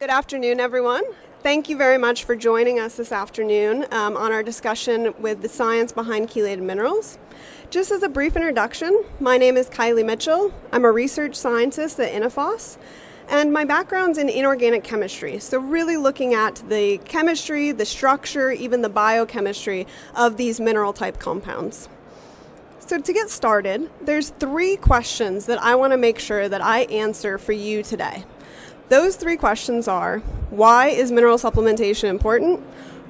Good afternoon, everyone. Thank you very much for joining us this afternoon um, on our discussion with the science behind chelated minerals. Just as a brief introduction, my name is Kylie Mitchell. I'm a research scientist at Innophos, and my background's in inorganic chemistry. So, really looking at the chemistry, the structure, even the biochemistry of these mineral type compounds. So, to get started, there's three questions that I want to make sure that I answer for you today. Those three questions are why is mineral supplementation important?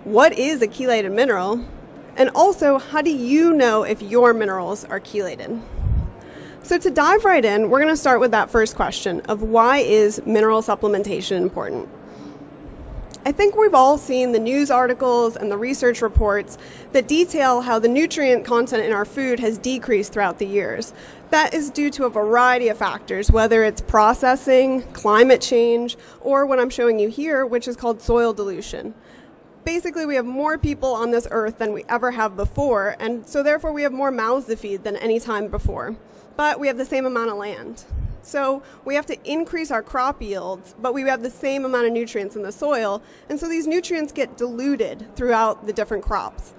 What is a chelated mineral? And also, how do you know if your minerals are chelated? So, to dive right in, we're going to start with that first question of why is mineral supplementation important? I think we've all seen the news articles and the research reports that detail how the nutrient content in our food has decreased throughout the years. That is due to a variety of factors, whether it's processing, climate change, or what I'm showing you here, which is called soil dilution. Basically, we have more people on this earth than we ever have before, and so therefore we have more mouths to feed than any time before. But we have the same amount of land. So we have to increase our crop yields, but we have the same amount of nutrients in the soil, and so these nutrients get diluted throughout the different crops.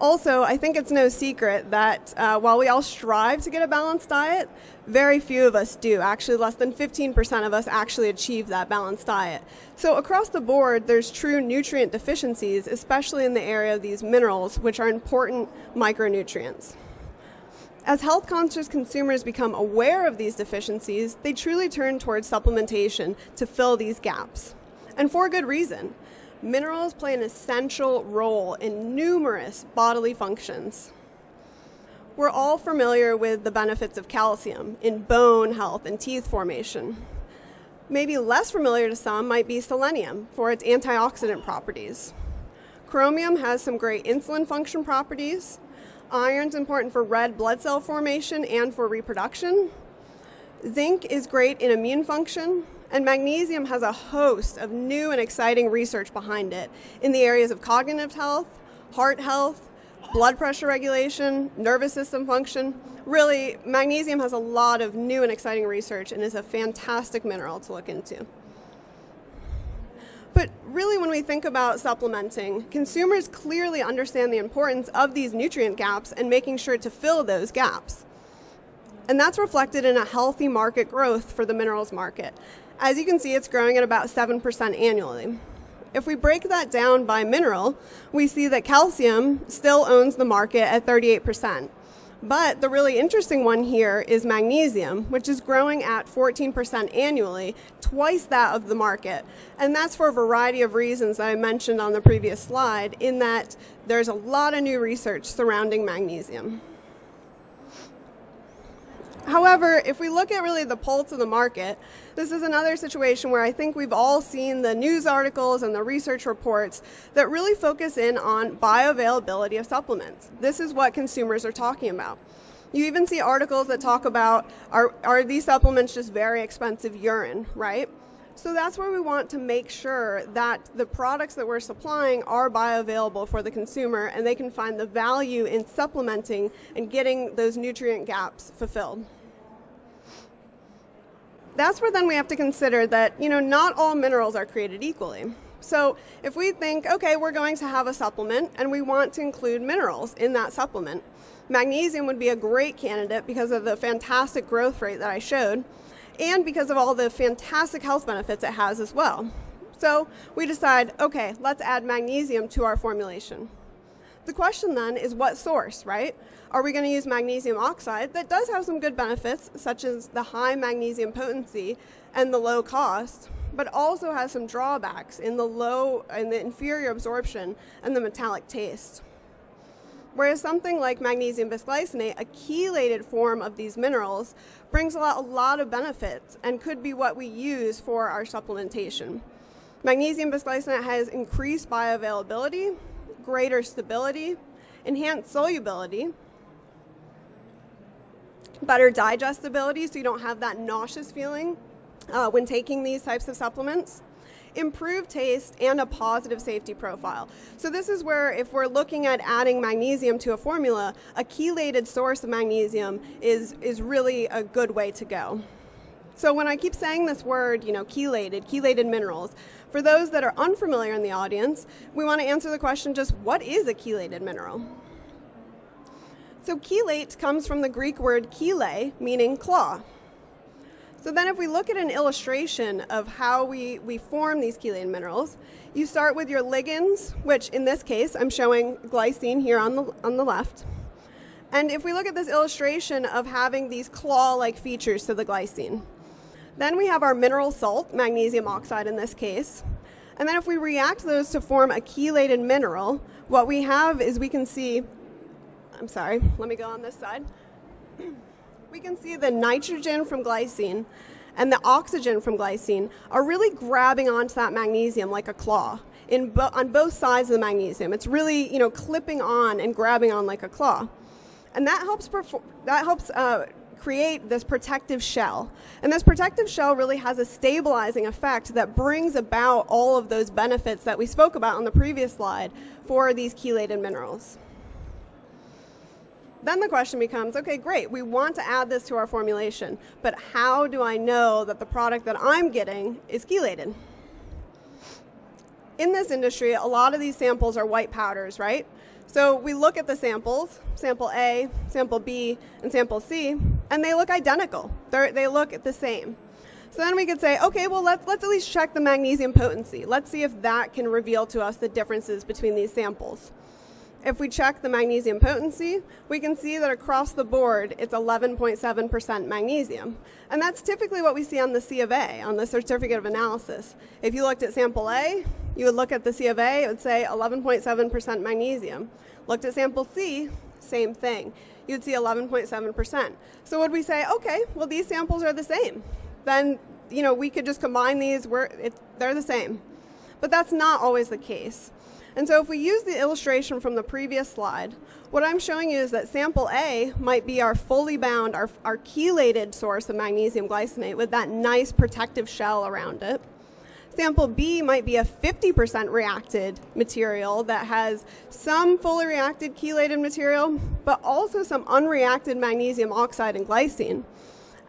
Also, I think it's no secret that uh, while we all strive to get a balanced diet, very few of us do. Actually, less than 15% of us actually achieve that balanced diet. So, across the board, there's true nutrient deficiencies, especially in the area of these minerals, which are important micronutrients. As health conscious consumers become aware of these deficiencies, they truly turn towards supplementation to fill these gaps. And for good reason. Minerals play an essential role in numerous bodily functions. We're all familiar with the benefits of calcium in bone health and teeth formation. Maybe less familiar to some might be selenium for its antioxidant properties. Chromium has some great insulin function properties, Iron's important for red blood cell formation and for reproduction. Zinc is great in immune function, and magnesium has a host of new and exciting research behind it in the areas of cognitive health, heart health, blood pressure regulation, nervous system function. Really, magnesium has a lot of new and exciting research and is a fantastic mineral to look into. Really, when we think about supplementing, consumers clearly understand the importance of these nutrient gaps and making sure to fill those gaps. And that's reflected in a healthy market growth for the minerals market. As you can see, it's growing at about 7% annually. If we break that down by mineral, we see that calcium still owns the market at 38%. But the really interesting one here is magnesium, which is growing at 14% annually, twice that of the market. And that's for a variety of reasons I mentioned on the previous slide, in that there's a lot of new research surrounding magnesium. However, if we look at really the pulse of the market, this is another situation where I think we've all seen the news articles and the research reports that really focus in on bioavailability of supplements. This is what consumers are talking about. You even see articles that talk about are, are these supplements just very expensive urine, right? So that's where we want to make sure that the products that we're supplying are bioavailable for the consumer and they can find the value in supplementing and getting those nutrient gaps fulfilled. That's where then we have to consider that, you know, not all minerals are created equally. So if we think, okay, we're going to have a supplement and we want to include minerals in that supplement, magnesium would be a great candidate because of the fantastic growth rate that I showed and because of all the fantastic health benefits it has as well. So we decide, okay, let's add magnesium to our formulation. The question then is what source, right? Are we going to use magnesium oxide that does have some good benefits, such as the high magnesium potency and the low cost, but also has some drawbacks in the low and the inferior absorption and the metallic taste. Whereas something like magnesium bisglycinate, a chelated form of these minerals, brings a lot, a lot of benefits and could be what we use for our supplementation. Magnesium bisglycinate has increased bioavailability, greater stability, enhanced solubility, better digestibility so you don't have that nauseous feeling uh, when taking these types of supplements improved taste, and a positive safety profile. So this is where if we're looking at adding magnesium to a formula, a chelated source of magnesium is, is really a good way to go. So when I keep saying this word, you know, chelated, chelated minerals, for those that are unfamiliar in the audience, we want to answer the question just what is a chelated mineral? So chelate comes from the Greek word chele, meaning claw. So then if we look at an illustration of how we, we form these chelated minerals, you start with your ligands, which in this case I'm showing glycine here on the, on the left. And if we look at this illustration of having these claw-like features to the glycine, then we have our mineral salt, magnesium oxide in this case. And then if we react those to form a chelated mineral, what we have is we can see, I'm sorry, let me go on this side. we can see the nitrogen from glycine and the oxygen from glycine are really grabbing onto that magnesium like a claw in bo- on both sides of the magnesium. It's really, you know, clipping on and grabbing on like a claw. And that helps, that helps uh, create this protective shell. And this protective shell really has a stabilizing effect that brings about all of those benefits that we spoke about on the previous slide for these chelated minerals. Then the question becomes okay, great, we want to add this to our formulation, but how do I know that the product that I'm getting is chelated? In this industry, a lot of these samples are white powders, right? So we look at the samples, sample A, sample B, and sample C, and they look identical. They're, they look the same. So then we could say, okay, well, let's, let's at least check the magnesium potency. Let's see if that can reveal to us the differences between these samples. If we check the magnesium potency, we can see that across the board it's 11.7% magnesium. And that's typically what we see on the C of A, on the certificate of analysis. If you looked at sample A, you would look at the C of A, it would say 11.7% magnesium. Looked at sample C, same thing. You'd see 11.7%. So would we say, okay, well these samples are the same. Then, you know, we could just combine these, we're, it, they're the same. But that's not always the case. And so if we use the illustration from the previous slide, what I'm showing you is that sample A might be our fully bound, our, our chelated source of magnesium glycinate with that nice protective shell around it. Sample B might be a 50% reacted material that has some fully reacted chelated material, but also some unreacted magnesium oxide and glycine.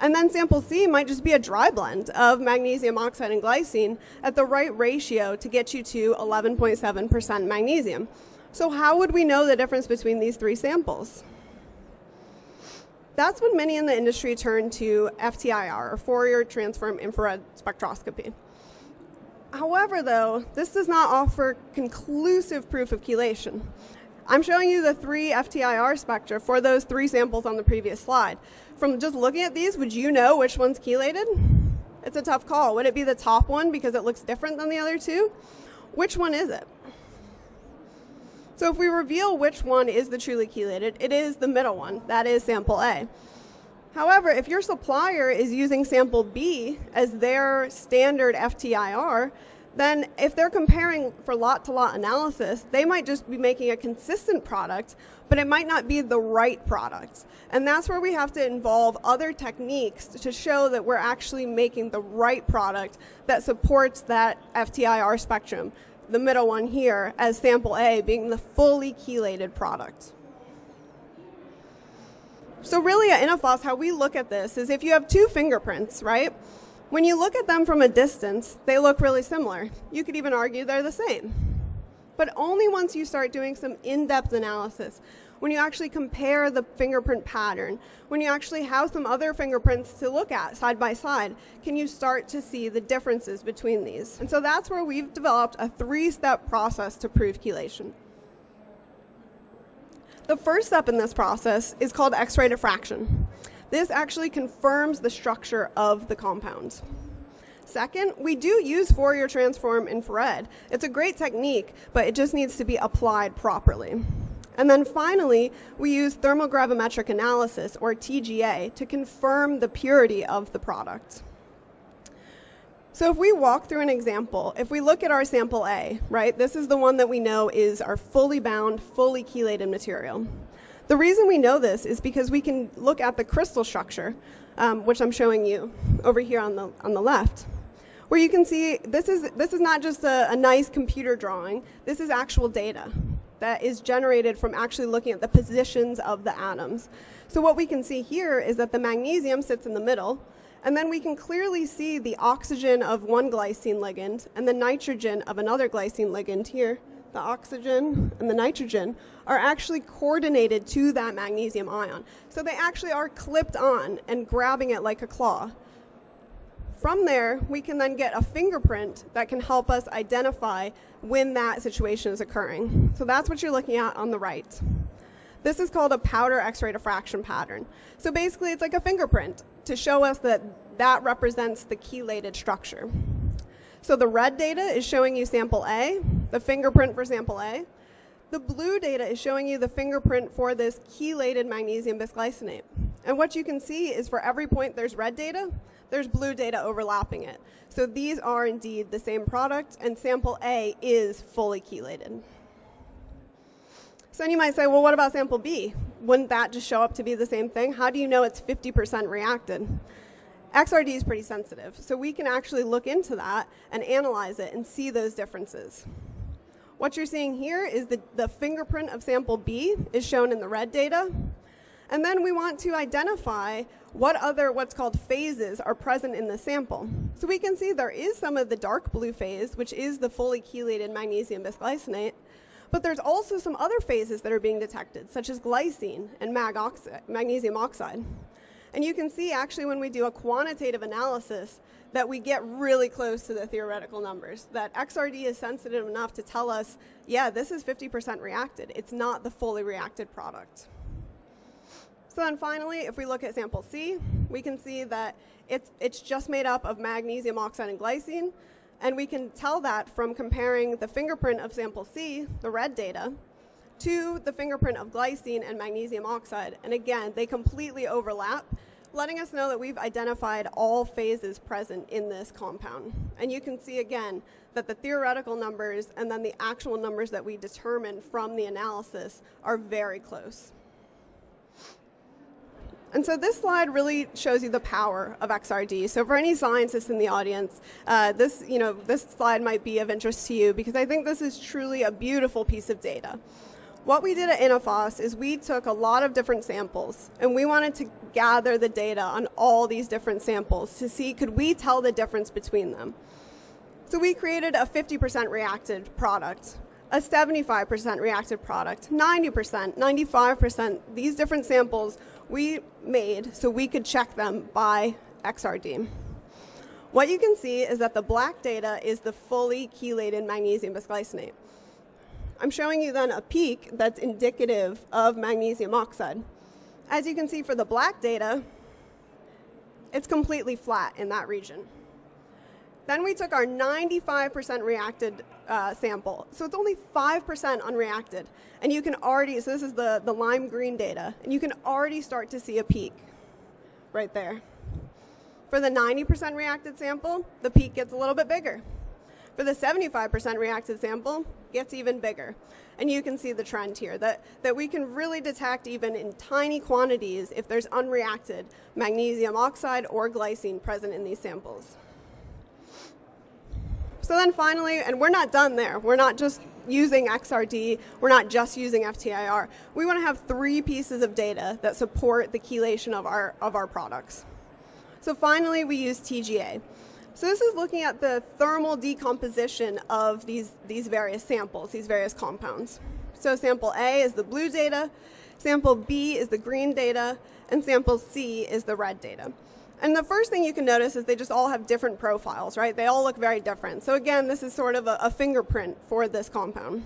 And then sample C might just be a dry blend of magnesium oxide and glycine at the right ratio to get you to 11.7% magnesium. So how would we know the difference between these three samples? That's when many in the industry turn to FTIR, or Fourier Transform Infrared Spectroscopy. However, though, this does not offer conclusive proof of chelation. I'm showing you the three FTIR spectra for those three samples on the previous slide. From just looking at these, would you know which one's chelated? It's a tough call. Would it be the top one because it looks different than the other two? Which one is it? So if we reveal which one is the truly chelated, it is the middle one. That is sample A. However, if your supplier is using sample B as their standard FTIR, then if they're comparing for lot to lot analysis, they might just be making a consistent product, but it might not be the right product. And that's where we have to involve other techniques to show that we're actually making the right product that supports that FTIR spectrum, the middle one here, as sample A being the fully chelated product. So really at Innophos, how we look at this is if you have two fingerprints, right? When you look at them from a distance, they look really similar. You could even argue they're the same. But only once you start doing some in-depth analysis, when you actually compare the fingerprint pattern, when you actually have some other fingerprints to look at side by side, can you start to see the differences between these. And so that's where we've developed a three-step process to prove chelation. The first step in this process is called X-ray diffraction. This actually confirms the structure of the compound. Second, we do use Fourier transform infrared. It's a great technique, but it just needs to be applied properly. And then finally, we use thermogravimetric analysis, or TGA, to confirm the purity of the product. So if we walk through an example, if we look at our sample A, right, this is the one that we know is our fully bound, fully chelated material. The reason we know this is because we can look at the crystal structure, um, which I'm showing you over here on the, on the left, where you can see this is, this is not just a, a nice computer drawing, this is actual data that is generated from actually looking at the positions of the atoms. So what we can see here is that the magnesium sits in the middle, And then we can clearly see the oxygen of one glycine ligand and the nitrogen of another glycine ligand here. The oxygen and the nitrogen are actually coordinated to that magnesium ion. So they actually are clipped on and grabbing it like a claw. From there, we can then get a fingerprint that can help us identify when that situation is occurring. So that's what you're looking at on the right. This is called a powder X-ray diffraction pattern. So basically, it's like a fingerprint to show us that that represents the chelated structure. So the red data is showing you sample A, the fingerprint for sample A. The blue data is showing you the fingerprint for this chelated magnesium bisglycinate. And what you can see is for every point there's red data, there's blue data overlapping it. So these are indeed the same product, and sample A is fully chelated. So then you might say, well, what about sample B? Wouldn't that just show up to be the same thing? How do you know it's 50% reacted? XRD is pretty sensitive, so we can actually look into that and analyze it and see those differences. What you're seeing here is the, the fingerprint of sample B is shown in the red data. And then we want to identify what other what's called phases are present in the sample. So we can see there is some of the dark blue phase, which is the fully chelated magnesium bisglycinate, but there's also some other phases that are being detected, such as glycine and mag oxi magnesium oxide. And you can see actually when we do a quantitative analysis that we get really close to the theoretical numbers, that XRD is sensitive enough to tell us, yeah, this is 50% reacted. It's not the fully reacted product. So then finally, if we look at sample C, we can see that it's, it's just made up of magnesium oxide and glycine, and we can tell that from comparing the fingerprint of sample C, the red data, to the fingerprint of glycine and magnesium oxide. And again, they completely overlap, letting us know that we've identified all phases present in this compound. And you can see again that the theoretical numbers and then the actual numbers that we determine from the analysis are very close. And so this slide really shows you the power of XRD. So for any scientists in the audience, uh, this, you know, this slide might be of interest to you because I think this is truly a beautiful piece of data. What we did at Innophos is we took a lot of different samples and we wanted to gather the data on all these different samples to see could we tell the difference between them. So we created a 50% reacted product, a 75% reacted product, 90%, 95%. These different samples we made so we could check them by XRD. What you can see is that the black data is the fully chelated magnesium bisglycinate. I'm showing you then a peak that's indicative of magnesium oxide. As you can see for the black data, it's completely flat in that region. Then we took our 95% reacted uh, sample. So it's only 5% unreacted. And you can already, so this is the, the lime green data, and you can already start to see a peak right there. For the 90% reacted sample, the peak gets a little bit bigger. For the 75% reacted sample, gets even bigger. And you can see the trend here, that, that we can really detect even in tiny quantities if there's unreacted magnesium oxide or glycine present in these samples. So then finally, and we're not done there, we're not just using XRD, we're not just using FTIR. We want to have three pieces of data that support the chelation of our, of our products. So finally, we use TGA. So this is looking at the thermal decomposition of these, these various samples, these various compounds. So sample A is the blue data, sample B is the green data, and sample C is the red data. And the first thing you can notice is they just all have different profiles, right? They all look very different. So again, this is sort of a, a fingerprint for this compound.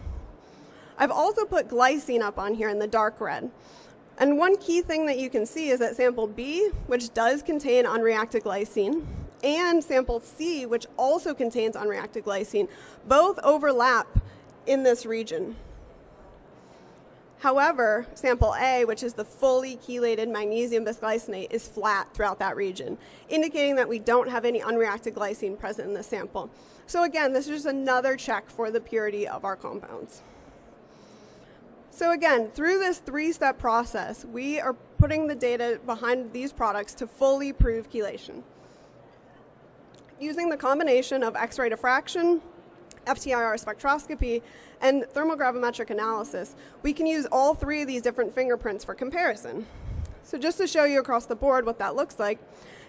I've also put glycine up on here in the dark red. And one key thing that you can see is that sample B, which does contain unreacted glycine, and sample C, which also contains unreacted glycine, both overlap in this region. However, sample A, which is the fully chelated magnesium bisglycinate, is flat throughout that region, indicating that we don't have any unreacted glycine present in the sample. So again, this is just another check for the purity of our compounds. So again, through this three-step process, we are putting the data behind these products to fully prove chelation using the combination of X-ray diffraction, FTIR spectroscopy, and thermogravimetric analysis, we can use all three of these different fingerprints for comparison. So just to show you across the board what that looks like,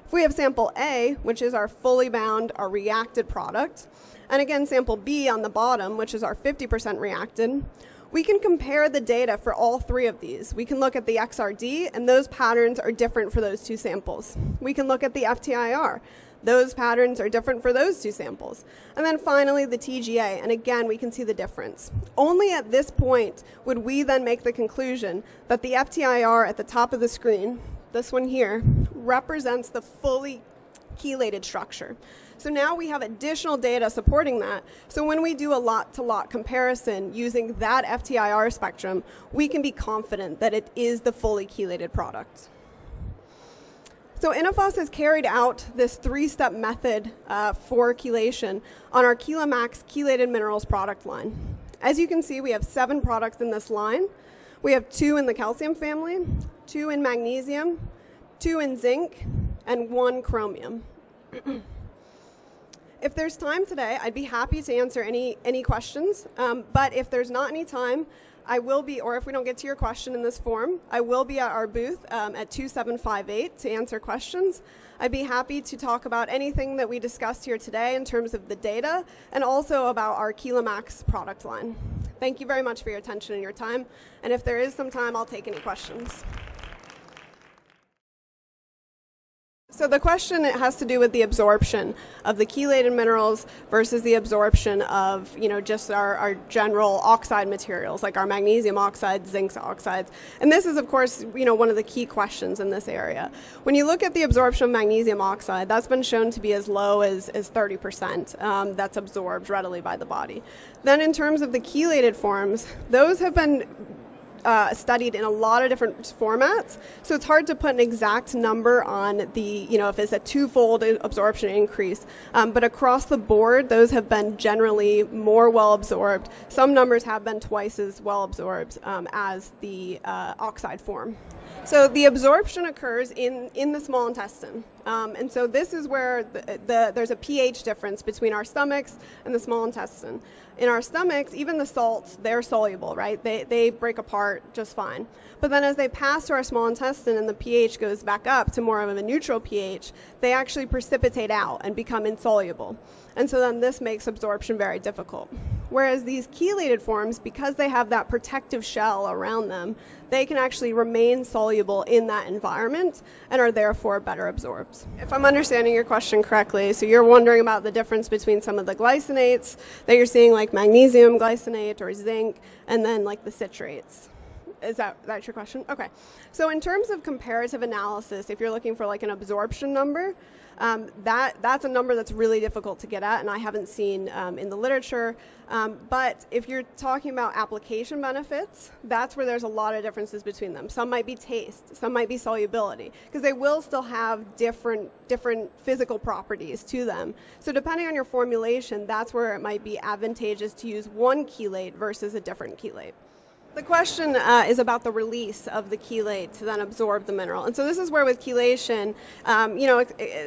if we have sample A, which is our fully bound, our reacted product, and again sample B on the bottom, which is our 50% reacted, we can compare the data for all three of these. We can look at the XRD, and those patterns are different for those two samples. We can look at the FTIR. Those patterns are different for those two samples. And then finally, the TGA, and again, we can see the difference. Only at this point would we then make the conclusion that the FTIR at the top of the screen, this one here, represents the fully chelated structure. So now we have additional data supporting that. So when we do a lot to lot comparison using that FTIR spectrum, we can be confident that it is the fully chelated product. So Innophos has carried out this three-step method uh, for chelation on our Chelamax chelated minerals product line. As you can see, we have seven products in this line. We have two in the calcium family, two in magnesium, two in zinc, and one chromium. if there's time today, I'd be happy to answer any, any questions. Um, but if there's not any time, I will be, or if we don't get to your question in this form, I will be at our booth um, at 2758 to answer questions. I'd be happy to talk about anything that we discussed here today in terms of the data and also about our Chelamax product line. Thank you very much for your attention and your time. And if there is some time, I'll take any questions. So the question has to do with the absorption of the chelated minerals versus the absorption of, you know, just our, our general oxide materials like our magnesium oxides, zinc oxides. And this is, of course, you know, one of the key questions in this area. When you look at the absorption of magnesium oxide, that's been shown to be as low as, as 30% um, that's absorbed readily by the body. Then in terms of the chelated forms, those have been uh, studied in a lot of different formats. So it's hard to put an exact number on the, you know, if it's a twofold absorption increase. Um, but across the board, those have been generally more well absorbed. Some numbers have been twice as well absorbed um, as the uh, oxide form. So the absorption occurs in, in the small intestine. Um, and so this is where the, the, there's a pH difference between our stomachs and the small intestine. In our stomachs, even the salts, they're soluble, right? They, they break apart just fine. But then as they pass to our small intestine and the pH goes back up to more of a neutral pH, they actually precipitate out and become insoluble. And so then this makes absorption very difficult. Whereas these chelated forms, because they have that protective shell around them, they can actually remain soluble in that environment and are therefore better absorbed. If I'm understanding your question correctly, so you're wondering about the difference between some of the glycinates that you're seeing, like magnesium glycinate or zinc, and then like the citrates. Is that that's your question? Okay. So in terms of comparative analysis, if you're looking for like an absorption number, um, that that's a number that's really difficult to get at, and I haven't seen um, in the literature. Um, but if you're talking about application benefits, that's where there's a lot of differences between them. Some might be taste, some might be solubility, because they will still have different different physical properties to them. So depending on your formulation, that's where it might be advantageous to use one chelate versus a different chelate. The question uh, is about the release of the chelate to then absorb the mineral. And so this is where with chelation, um, you know,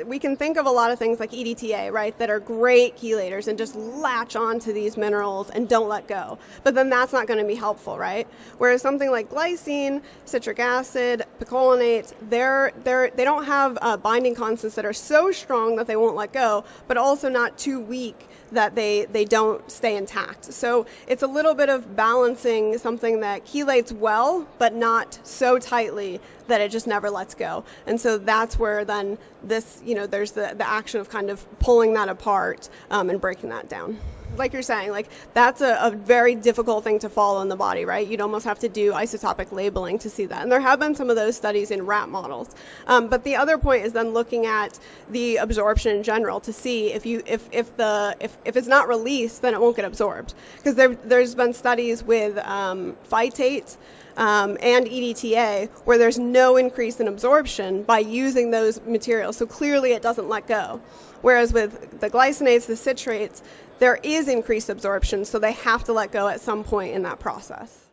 we can think of a lot of things like EDTA, right, that are great chelators and just latch onto these minerals and don't let go. But then that's not going to be helpful, right? Whereas something like glycine, citric acid, picolinate, they're, they're, they don't have uh, binding constants that are so strong that they won't let go, but also not too weak that they, they don't stay intact. So it's a little bit of balancing that chelates well, but not so tightly that it just never lets go. And so that's where then this, you know, there's the, the action of kind of pulling that apart um, and breaking that down like you're saying, like that's a, a, very difficult thing to follow in the body, right? You'd almost have to do isotopic labeling to see that. And there have been some of those studies in rat models. Um, but the other point is then looking at the absorption in general to see if you if, if the if, if it's not released, then it won't get absorbed. Because there there's been studies with um, phytate. Um, and EDTA, where there's no increase in absorption by using those materials. So clearly it doesn't let go. Whereas with the glycinates, the citrates, there is increased absorption, so they have to let go at some point in that process.